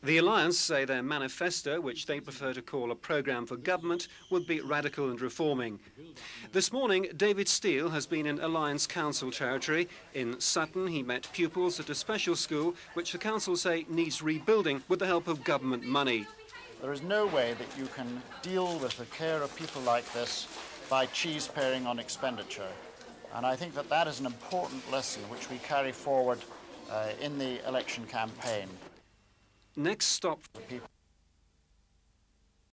The Alliance say their manifesto, which they prefer to call a programme for government, would be radical and reforming. This morning, David Steel has been in Alliance Council territory. In Sutton, he met pupils at a special school which the council say needs rebuilding with the help of government money. There is no way that you can deal with the care of people like this by cheese paring on expenditure. And I think that that is an important lesson which we carry forward uh, in the election campaign. Next stop.